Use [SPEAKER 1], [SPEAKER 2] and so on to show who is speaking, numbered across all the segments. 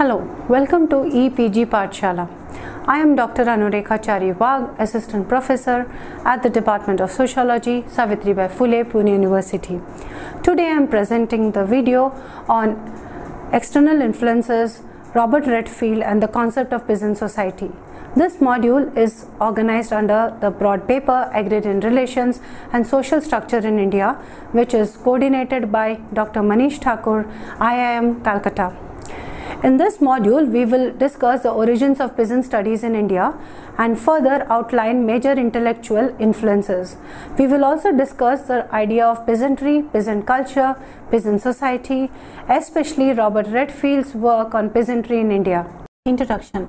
[SPEAKER 1] Hello, welcome to EPG Pathshala. I am Dr. Anurekha Chari Wagh, Assistant Professor at the Department of Sociology, Savitribai Phule, Pune University. Today I am presenting the video on external influences, Robert Redfield and the concept of peasant society. This module is organized under the broad paper Agrarian Relations and Social Structure in India, which is coordinated by Dr. Manish Thakur, IIM Calcutta. In this module, we will discuss the origins of peasant studies in India and further outline major intellectual influences. We will also discuss the idea of peasantry, peasant culture, peasant society, especially Robert Redfield's work on peasantry in India. Introduction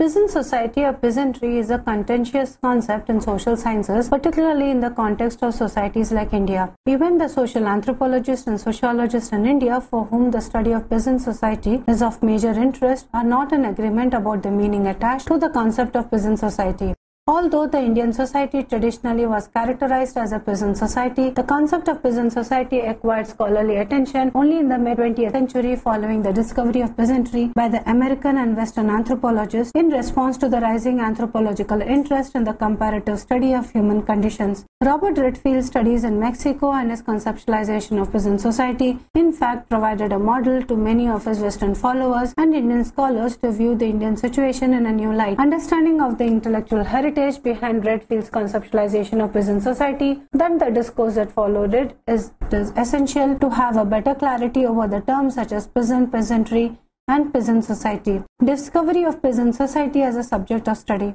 [SPEAKER 1] Peasant society or peasantry is a contentious concept in social sciences, particularly in the context of societies like India. Even the social anthropologists and sociologists in India, for whom the study of peasant society is of major interest, are not in agreement about the meaning attached to the concept of peasant society. Although the Indian society traditionally was characterized as a peasant society, the concept of peasant society acquired scholarly attention only in the mid 20th century following the discovery of peasantry by the American and Western anthropologists in response to the rising anthropological interest in the comparative study of human conditions. Robert Redfield's studies in Mexico and his conceptualization of peasant society in fact provided a model to many of his Western followers and Indian scholars to view the Indian situation in a new light. Understanding of the intellectual heritage behind Redfield's conceptualization of peasant society then the discourse that followed it is, essential to have a better clarity over the terms such as peasant, peasantry, and peasant society. Discovery of peasant society as a subject of study.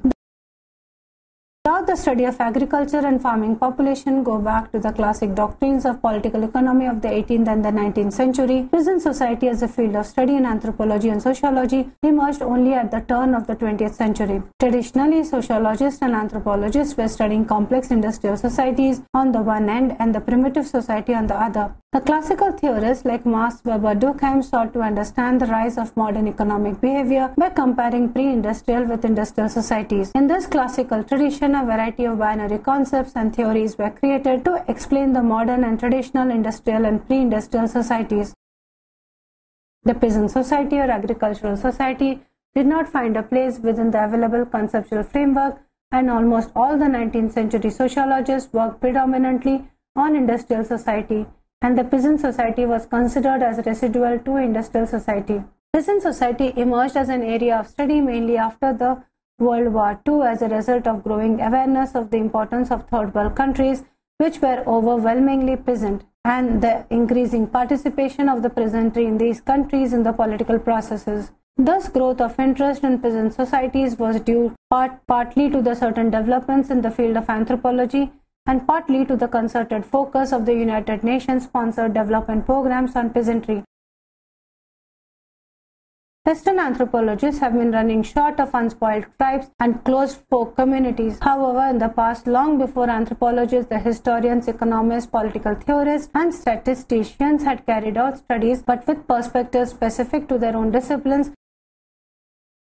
[SPEAKER 1] Without the study of agriculture and farming population go back to the classic doctrines of political economy of the 18th and the 19th century, Peasant society as a field of study in anthropology and sociology emerged only at the turn of the 20th century. Traditionally, sociologists and anthropologists were studying complex industrial societies on the one end and the primitive society on the other. The classical theorists like Max Weber Durkheim sought to understand the rise of modern economic behavior by comparing pre-industrial with industrial societies. In this classical tradition, a variety of binary concepts and theories were created to explain the modern and traditional industrial and pre-industrial societies. The peasant society or agricultural society did not find a place within the available conceptual framework and almost all the 19th century sociologists worked predominantly on industrial society and the peasant society was considered as residual to industrial society. Peasant society emerged as an area of study mainly after the World War II as a result of growing awareness of the importance of third world countries, which were overwhelmingly peasant, and the increasing participation of the peasantry in these countries in the political processes. Thus, growth of interest in peasant societies was due part, partly to the certain developments in the field of anthropology and partly to the concerted focus of the United Nations sponsored development programs on peasantry. Western anthropologists have been running short of unspoiled tribes and closed folk communities. However, in the past, long before anthropologists, the historians, economists, political theorists, and statisticians had carried out studies, but with perspectives specific to their own disciplines,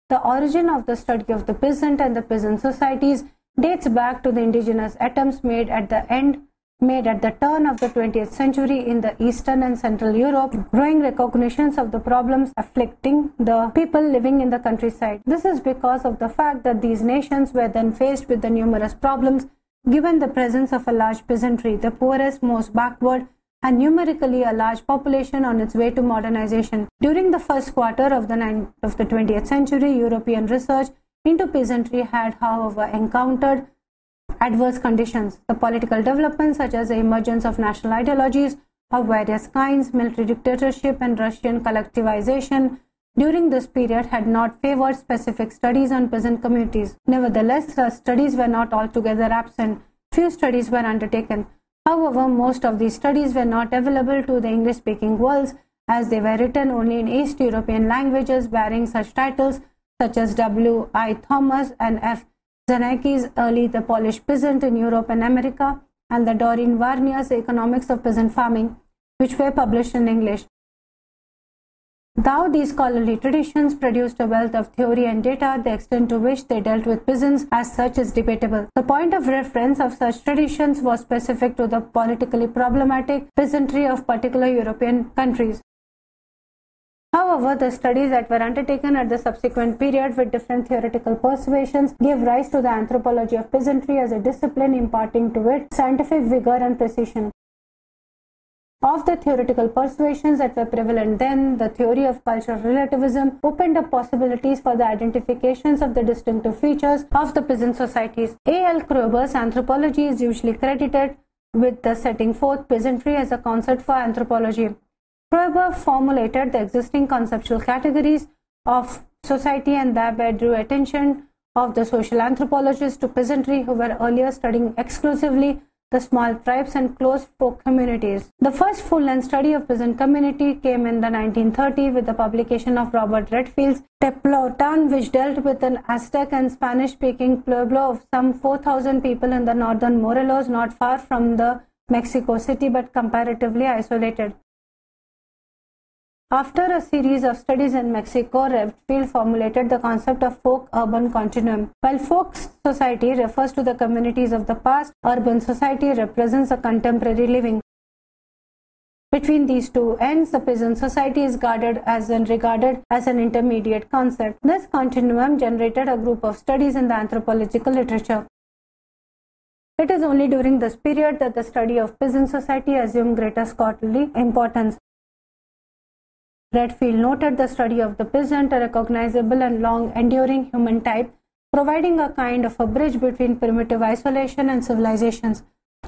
[SPEAKER 1] the origin of the study of the peasant and the peasant societies dates back to the indigenous attempts made at the end made at the turn of the 20th century in the Eastern and Central Europe, growing recognitions of the problems afflicting the people living in the countryside. This is because of the fact that these nations were then faced with the numerous problems given the presence of a large peasantry, the poorest, most backward, and numerically a large population on its way to modernization. During the first quarter of the, of the 20th century, European research into peasantry had, however, encountered adverse conditions. The political developments, such as the emergence of national ideologies of various kinds, military dictatorship, and Russian collectivization during this period had not favored specific studies on peasant communities. Nevertheless, studies were not altogether absent. Few studies were undertaken. However, most of these studies were not available to the English speaking worlds as they were written only in East European languages bearing such titles such as W. I. Thomas and F. Znaniecki's early The Polish Peasant in Europe and America, and the Doreen Warriner's Economics of Peasant Farming, which were published in English. Though these scholarly traditions produced a wealth of theory and data, the extent to which they dealt with peasants as such is debatable. The point of reference of such traditions was specific to the politically problematic peasantry of particular European countries. However, the studies that were undertaken at the subsequent period with different theoretical persuasions gave rise to the anthropology of peasantry as a discipline imparting to it scientific vigor and precision. Of the theoretical persuasions that were prevalent then, the theory of cultural relativism opened up possibilities for the identifications of the distinctive features of the peasant societies. A. L. Kroeber's anthropology is usually credited with the setting forth peasantry as a concept for anthropology. Kroeber formulated the existing conceptual categories of society and thereby drew attention of the social anthropologists to peasantry who were earlier studying exclusively the small tribes and close folk communities. The first full-length study of peasant community came in the 1930 with the publication of Robert Redfield's Tepoztlan, which dealt with an Aztec and Spanish-speaking pueblo of some 4,000 people in the northern Morelos, not far from the Mexico City, but comparatively isolated. After a series of studies in Mexico, Redfield formulated the concept of folk-urban continuum. While folk society refers to the communities of the past, urban society represents a contemporary living. Between these two ends, the peasant society is guarded as and regarded as an intermediate concept. This continuum generated a group of studies in the anthropological literature. It is only during this period that the study of peasant society assumed greater scholarly importance. Redfield noted the study of the peasant, a recognizable and long enduring human type, providing a kind of a bridge between primitive isolation and civilizations.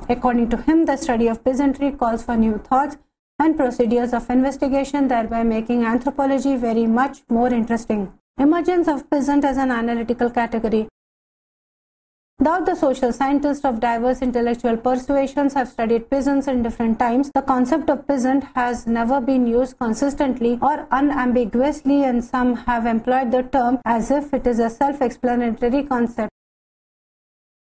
[SPEAKER 1] According to him, the study of peasantry calls for new thoughts and procedures of investigation, thereby making anthropology very much more interesting. Emergence of peasant as an analytical category. Though the social scientists of diverse intellectual persuasions have studied peasants in different times, the concept of peasant has never been used consistently or unambiguously, and some have employed the term as if it is a self explanatory concept.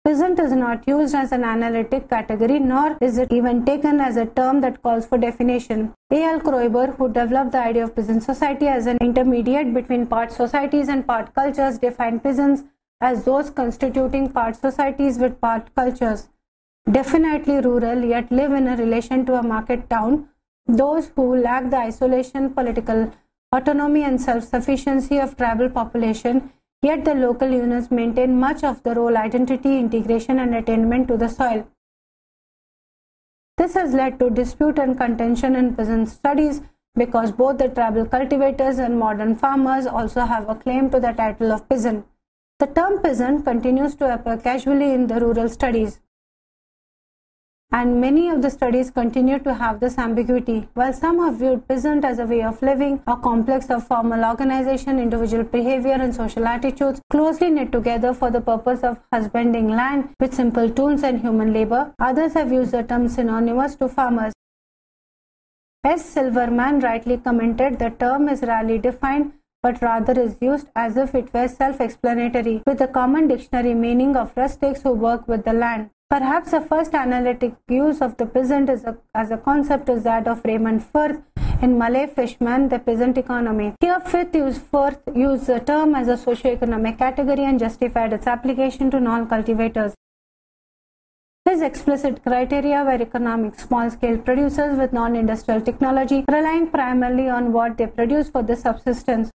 [SPEAKER 1] Peasant is not used as an analytic category, nor is it even taken as a term that calls for definition. A. L. Kroeber, who developed the idea of peasant society as an intermediate between part societies and part cultures, defined peasants as those constituting part societies with part cultures, definitely rural yet live in a relation to a market town, those who lack the isolation, political autonomy and self-sufficiency of tribal population, yet the local units maintain much of the role identity, integration and attainment to the soil. This has led to dispute and contention in peasant studies because both the tribal cultivators and modern farmers also have a claim to the title of peasant. The term peasant continues to appear casually in the rural studies. And many of the studies continue to have this ambiguity. While some have viewed peasant as a way of living, a complex of formal organization, individual behavior, and social attitudes closely knit together for the purpose of husbanding land with simple tools and human labor, others have used the term synonymous to farmers. S. Silverman rightly commented the term is rarely defined but rather is used as if it were self-explanatory, with the common dictionary meaning of rustics who work with the land. Perhaps the first analytic use of the peasant a, as a concept is that of Raymond Firth in Malay Fishermen, The Peasant Economy. Here, Firth used, Firth used the term as a socio-economic category and justified its application to non-cultivators. His explicit criteria were economic small-scale producers with non-industrial technology, relying primarily on what they produce for their subsistence.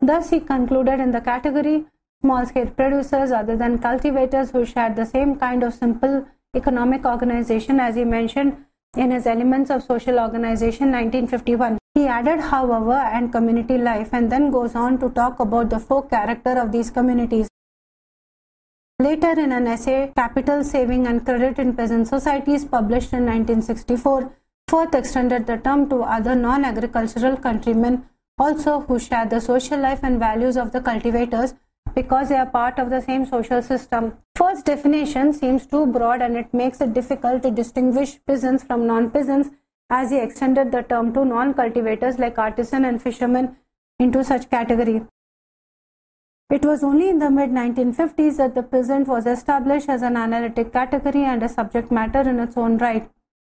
[SPEAKER 1] Thus, he concluded in the category small-scale producers other than cultivators who shared the same kind of simple economic organization as he mentioned in his Elements of Social Organization 1951. He added, however, and community life and then goes on to talk about the folk character of these communities. Later in an essay, Capital Saving and Credit in Peasant Societies published in 1964, Firth extended the term to other non-agricultural countrymen also who share the social life and values of the cultivators because they are part of the same social system. First definition seems too broad and it makes it difficult to distinguish peasants from non-peasants as he extended the term to non-cultivators like artisan and fishermen into such category. It was only in the mid-1950s that the peasant was established as an analytic category and a subject matter in its own right.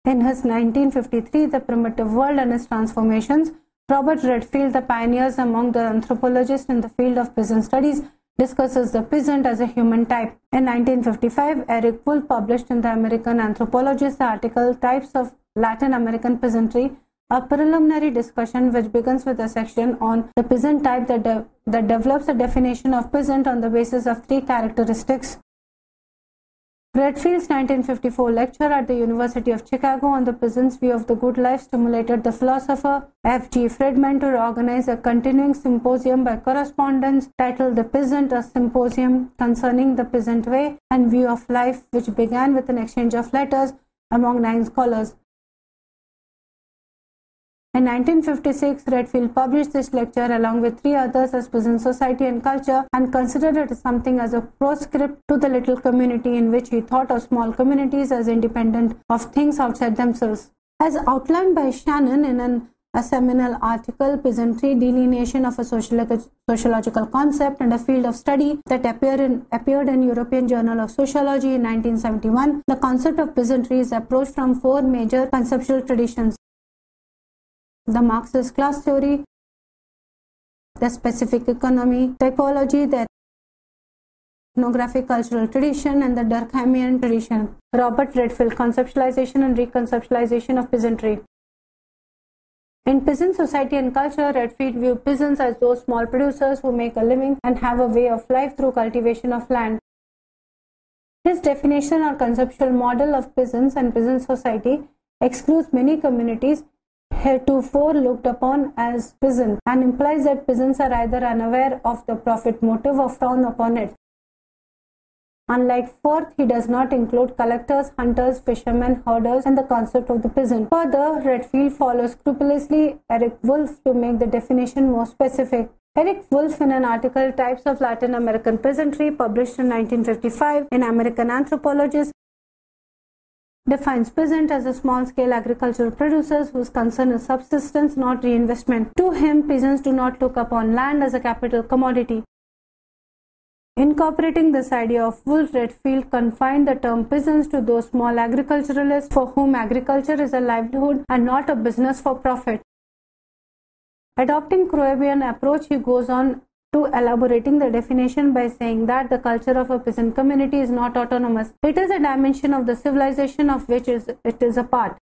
[SPEAKER 1] In his 1953 The Primitive World and Its Transformations, Robert Redfield, the pioneers among the anthropologists in the field of peasant studies, discusses the peasant as a human type. In 1955, Eric Wolf published in the American Anthropologist the article Types of Latin American Peasantry, a preliminary discussion which begins with a section on the peasant type that, de- that develops a definition of peasant on the basis of three characteristics. Redfield's 1954 lecture at the University of Chicago on the peasant's view of the good life stimulated the philosopher F. G. Friedman to organize a continuing symposium by correspondence titled The Peasant, a symposium concerning the peasant way and view of life, which began with an exchange of letters among nine scholars. In 1956, Redfield published this lecture along with three others as Peasant Society and Culture and considered it something as a proscript to the little community in which he thought of small communities as independent of things outside themselves. As outlined by Shanin in an a seminal article, Peasantry, Delineation of a Sociological Concept and a Field of Study that appeared in, appeared in European Journal of Sociology in 1971. The concept of peasantry is approached from four major conceptual traditions the Marxist class theory, the specific economy typology, the ethnographic cultural tradition, and the Durkheimian tradition. Robert Redfield, Conceptualization and Reconceptualization of Peasantry. In peasant society and culture, Redfield viewed peasants as those small producers who make a living and have a way of life through cultivation of land. His definition or conceptual model of peasants and peasant society excludes many communities heretofore looked upon as peasant and implies that peasants are either unaware of the profit motive or frown upon it. Unlike Firth, he does not include collectors, hunters, fishermen, herders, and the concept of the peasant. Further, Redfield follows scrupulously Eric Wolf to make the definition more specific. Eric Wolf, in an article Types of Latin American Peasantry, published in 1955 in American Anthropologist, defines peasant as a small-scale agricultural producers whose concern is subsistence, not reinvestment. To him, peasants do not look upon land as a capital commodity. Incorporating this idea of Wolf Redfield confined the term peasants to those small agriculturalists for whom agriculture is a livelihood and not a business for profit. Adopting Kroeberian approach, he goes on to elaborating the definition by saying that the culture of a peasant community is not autonomous. It is a dimension of the civilization of which it is a part.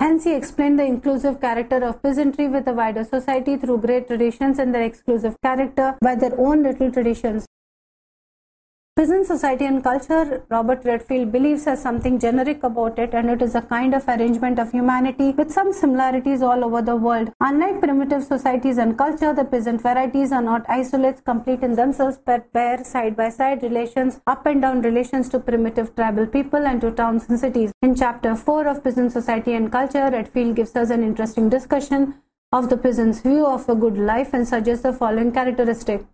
[SPEAKER 1] Hence, he explained the inclusive character of peasantry with a wider society through great traditions and their exclusive character by their own little traditions. Peasant society and culture, Robert Redfield believes has something generic about it and it is a kind of arrangement of humanity with some similarities all over the world. Unlike primitive societies and culture, the peasant varieties are not isolates complete in themselves but bear side by side relations, up and down relations to primitive tribal people and to towns and cities. In chapter 4 of Peasant Society and Culture, Redfield gives us an interesting discussion of the peasant's view of a good life and suggests the following characteristic.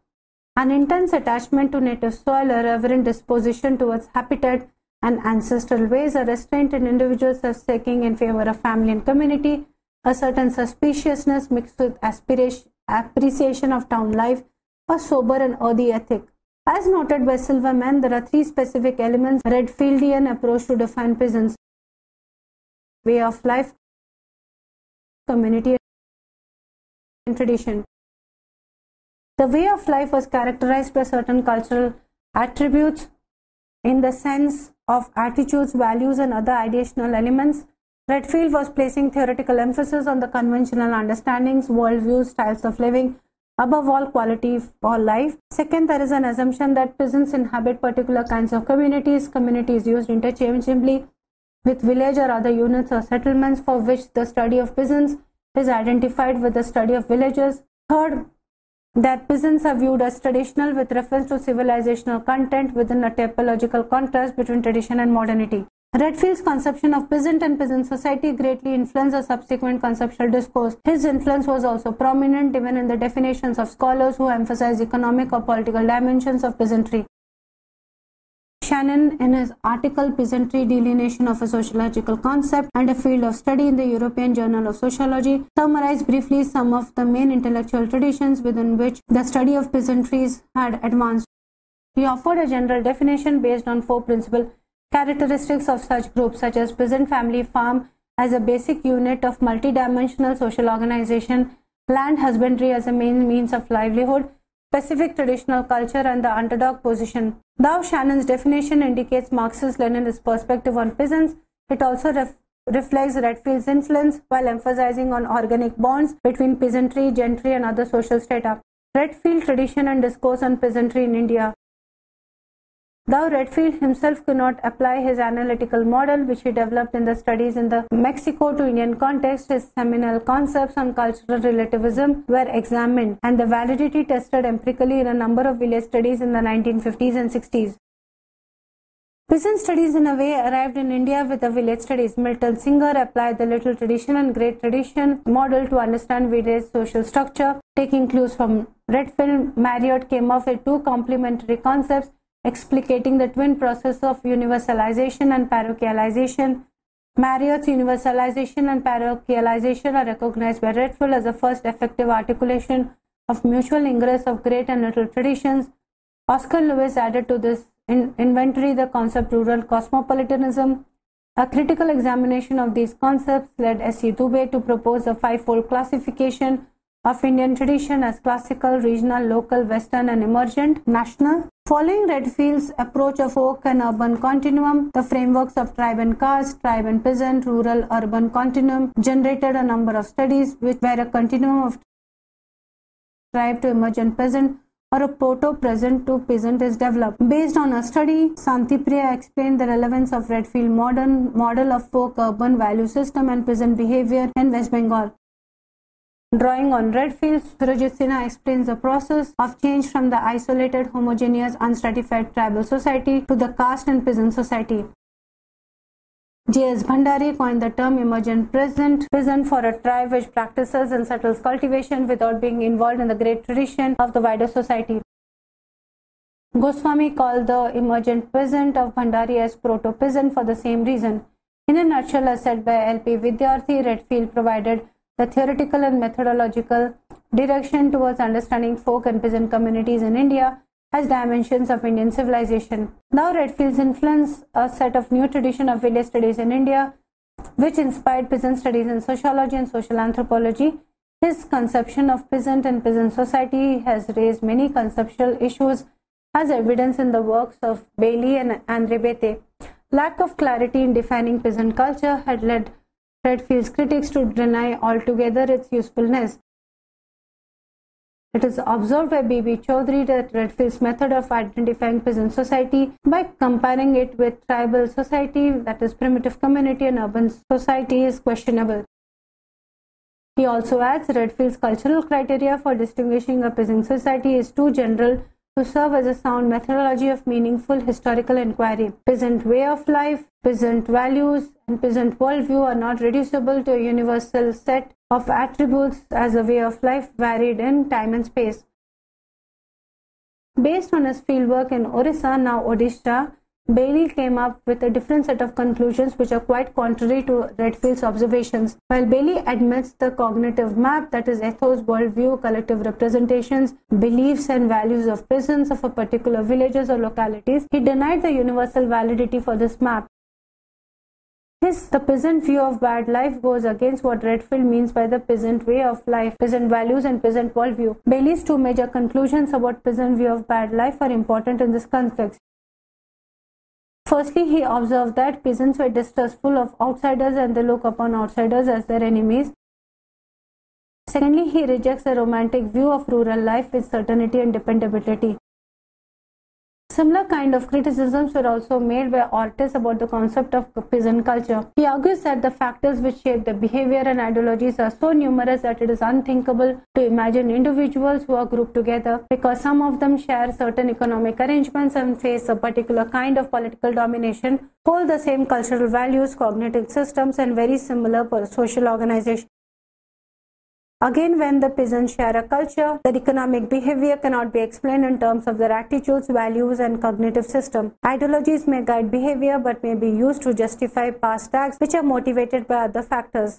[SPEAKER 1] An intense attachment to native soil, a reverent disposition towards habitat and ancestral ways, a restraint in individual self-seeking in favor of family and community, a certain suspiciousness mixed with aspiration, appreciation of town life, a sober and earthy ethic. As noted by Silverman, there are three specific elements Redfieldian approach to define peasants. Way of life, community and tradition. The way of life was characterized by certain cultural attributes in the sense of attitudes, values, and other ideational elements. Redfield was placing theoretical emphasis on the conventional understandings, worldviews, styles of living, above all quality for life. Second, there is an assumption that peasants inhabit particular kinds of communities. Communities used interchangeably with village or other units or settlements for which the study of peasants is identified with the study of villages. Third, that peasants are viewed as traditional with reference to civilizational content within a typological contrast between tradition and modernity. Redfield's conception of peasant and peasant society greatly influenced the subsequent conceptual discourse. His influence was also prominent even in the definitions of scholars who emphasize economic or political dimensions of peasantry. Shanin, in his article Peasantry Delineation of a Sociological Concept and a Field of Study in the European Journal of Sociology, summarized briefly some of the main intellectual traditions within which the study of peasantries had advanced. He offered a general definition based on four principal characteristics of such groups, such as peasant family farm as a basic unit of multidimensional social organization, land husbandry as a main means of livelihood, specific traditional culture and the underdog position. Though Shanin's definition indicates Marxist-Leninist perspective on peasants, it also reflects Redfield's influence while emphasizing on organic bonds between peasantry, gentry, and other social strata. Redfield tradition and discourse on peasantry in India. Though Redfield himself could not apply his analytical model, which he developed in the studies in the Mexico to Indian context, his seminal concepts on cultural relativism were examined and the validity tested empirically in a number of village studies in the 1950s and 60s. Peasant studies in a way arrived in India with the village studies. Milton Singer applied the little tradition and great tradition model to understand village social structure. Taking clues from Redfield, Marriott came up with two complementary concepts explicating the twin process of universalization and parochialization. Marriott's universalization and parochialization are recognized by Redfield as the first effective articulation of mutual ingress of great and little traditions. Oscar Lewis added to this in inventory the concept rural cosmopolitanism. A critical examination of these concepts led S.C. Dube to propose a five-fold classification of Indian tradition as classical, regional, local, western and emergent, national. Following Redfield's approach of folk and urban continuum, the frameworks of tribe and caste, tribe and peasant, rural, urban continuum generated a number of studies which were a continuum of tribe to emergent peasant or a proto-peasant to peasant is developed. Based on a study, Santipriya explained the relevance of Redfield modern model of folk urban value system and peasant behavior in West Bengal. Drawing on Redfield, Surajit explains the process of change from the isolated, homogeneous, unstratified tribal society to the caste and peasant society. J.S. Bhandari coined the term emergent peasant, peasant for a tribe which practices and settles cultivation without being involved in the great tradition of the wider society. Goswami called the emergent peasant of Bhandari as proto-peasant for the same reason. In a nutshell, as said by L.P. Vidyarthi, Redfield provided the theoretical and methodological direction towards understanding folk and peasant communities in India as dimensions of Indian civilization. Now Redfield's influence a set of new tradition of village studies in India, which inspired peasant studies in sociology and social anthropology. His conception of peasant and peasant society has raised many conceptual issues as evidence in the works of Bailey and Andre Beteille. Lack of clarity in defining peasant culture had led Redfield's critics to deny altogether its usefulness. It is observed by B.B. Chaudhary that Redfield's method of identifying peasant society by comparing it with tribal society, that is primitive community and urban society is questionable. He also adds Redfield's cultural criteria for distinguishing a peasant society is too general to serve as a sound methodology of meaningful historical inquiry. Peasant way of life, peasant values, and peasant worldview are not reducible to a universal set of attributes as a way of life varied in time and space. Based on his fieldwork in Orissa, now Odisha, Bailey came up with a different set of conclusions which are quite contrary to Redfield's observations. While Bailey admits the cognitive map, that is ethos, worldview, collective representations, beliefs and values of peasants of a particular villages or localities, he denied the universal validity for this map. His the peasant view of bad life goes against what Redfield means by the peasant way of life, peasant values and peasant worldview. Bailey's two major conclusions about peasant view of bad life are important in this context. Firstly, he observed that peasants were distrustful of outsiders and they look upon outsiders as their enemies. Secondly, he rejects a romantic view of rural life with certainty and dependability. Similar kind of criticisms were also made by Ortiz about the concept of peasant culture. He argues that the factors which shape the behavior and ideologies are so numerous that it is unthinkable to imagine individuals who are grouped together because some of them share certain economic arrangements and face a particular kind of political domination, hold the same cultural values, cognitive systems, and very similar social organization. Again, when the peasants share a culture, their economic behavior cannot be explained in terms of their attitudes, values, and cognitive system. Ideologies may guide behavior but may be used to justify past acts which are motivated by other factors.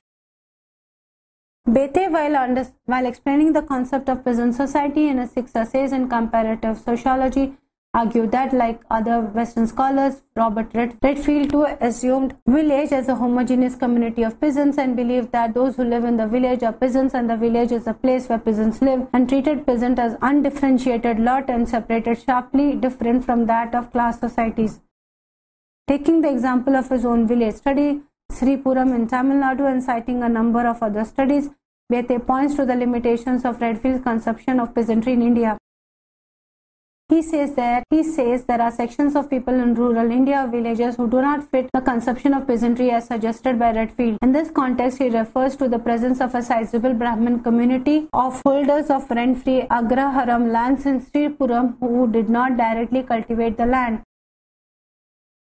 [SPEAKER 1] Beteille, while, under, while explaining the concept of peasant society in his six essays in comparative sociology, argued that, like other Western scholars, Robert Redfield too assumed village as a homogeneous community of peasants and believed that those who live in the village are peasants and the village is a place where peasants live and treated peasant as undifferentiated lot and separated sharply different from that of class societies. Taking the example of his own village study, Sripuram in Tamil Nadu and citing a number of other studies, Beteille points to the limitations of Redfield's conception of peasantry in India. He says that he says there are sections of people in rural India villages who do not fit the conception of peasantry as suggested by Redfield. In this context, he refers to the presence of a sizable Brahmin community of holders of rent-free Agraharam lands in Sripuram who did not directly cultivate the land.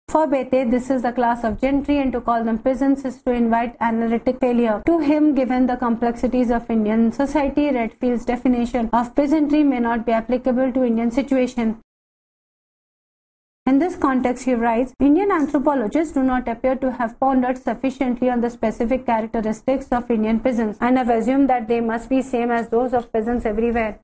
[SPEAKER 1] For Beteille, this is the class of gentry and to call them peasants is to invite analytic failure. To him, given the complexities of Indian society, Redfield's definition of peasantry may not be applicable to Indian situation. In this context, he writes, Indian anthropologists do not appear to have pondered sufficiently on the specific characteristics of Indian peasants and have assumed that they must be same as those of peasants everywhere.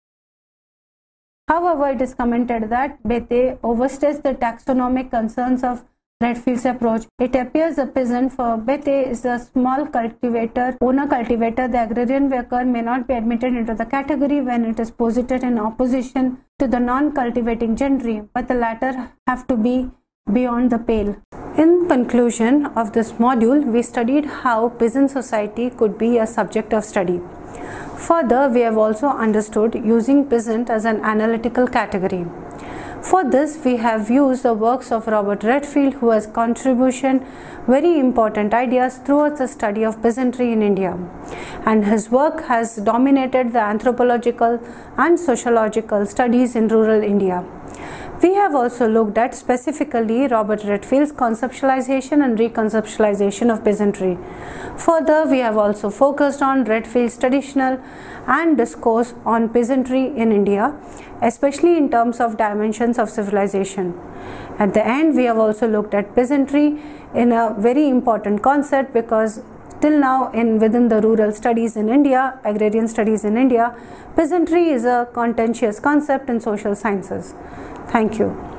[SPEAKER 1] However, it is commented that Beteille overstates the taxonomic concerns of Redfield's approach. It appears a peasant for Beteille is a small cultivator, owner cultivator. The agrarian worker may not be admitted into the category when it is posited in opposition to the non-cultivating gentry, but the latter have to be beyond the pale. In conclusion of this module, we studied how peasant society could be a subject of study. Further, we have also understood using peasant as an analytical category. For this, we have used the works of Robert Redfield, who has contribution very important ideas throughout the study of peasantry in India. And his work has dominated the anthropological and sociological studies in rural India. We have also looked at specifically Robert Redfield's conceptualization and reconceptualization of peasantry. Further, we have also focused on Redfield's traditional and discourse on peasantry in India, especially in terms of dimensions of civilization. At the end, we have also looked at peasantry in a very important concept because till now in within the rural studies in India, agrarian studies in India, peasantry is a contentious concept in social sciences. Thank you.